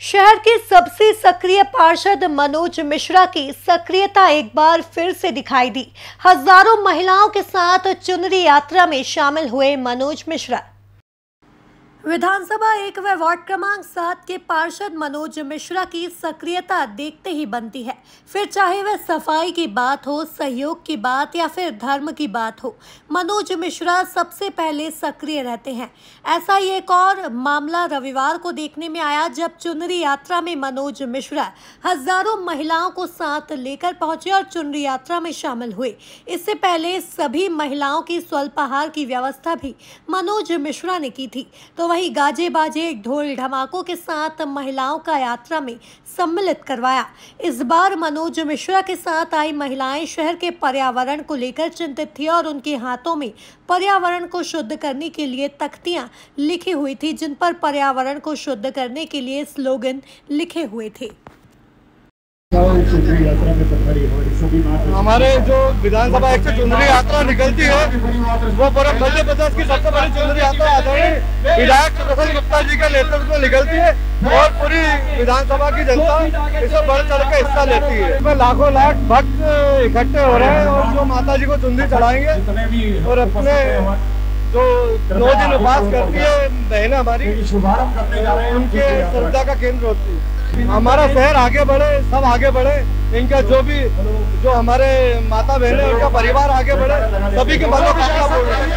शहर के सबसे सक्रिय पार्षद मनोज मिश्रा की सक्रियता एक बार फिर से दिखाई दी। हज़ारों महिलाओं के साथ चुनरी यात्रा में शामिल हुए मनोज मिश्रा। विधानसभा एक व वार्ड क्रमांक सात के पार्षद मनोज मिश्रा की सक्रियता देखते ही बनती है। फिर चाहे वह सफ़ाई की बात हो, सहयोग की बात या फिर धर्म की बात हो, मनोज मिश्रा सबसे पहले सक्रिय रहते हैं। ऐसा ही एक और मामला रविवार को देखने में आया, जब चुनरी यात्रा में मनोज मिश्रा हज़ारों महिलाओं को साथ लेकर पहुँचे और चुनरी यात्रा में शामिल हुए। इससे पहले सभी महिलाओं की स्वल्पाहार की व्यवस्था भी मनोज मिश्रा ने की थी। तो वहीं गाजे बाजे ढोल ढमाकों के साथ महिलाओं का यात्रा में सम्मिलित करवाया। इस बार मनोज मिश्रा के साथ आई महिलाएँ शहर के पर्यावरण को लेकर चिंतित थी और उनके हाथों में पर्यावरण को शुद्ध करने के लिए तख्तियाँ लिखी हुई थी, जिन पर पर्यावरण को शुद्ध करने के लिए स्लोगन लिखे हुए थे। हमारे जो विधानसभा एक यात्रा निकलती है, वो पूरे मध्य प्रदेश की सबसे बड़ी चुनरी यात्रा आदरणीय विधायक सुदर्शन गुप्ता जी के नेतृत्व में निकलती है और पूरी विधानसभा की जनता इसमें बढ़ चढ़ के हिस्सा लेती है। इसमें लाखों लाख भक्त इकट्ठे हो रहे हैं और जो माता जी को चुंदी चढ़ाएँगे और अपने जो नौ दिन उपवास करती है बहन हमारी, उनके श्रद्धा का केंद्र होती है। हमारा शहर आगे बढ़े, सब आगे बढ़े, इनका जो भी, जो हमारे माता बहन, उनका परिवार आगे बढ़े, सभी के मनोकामना पूर्ण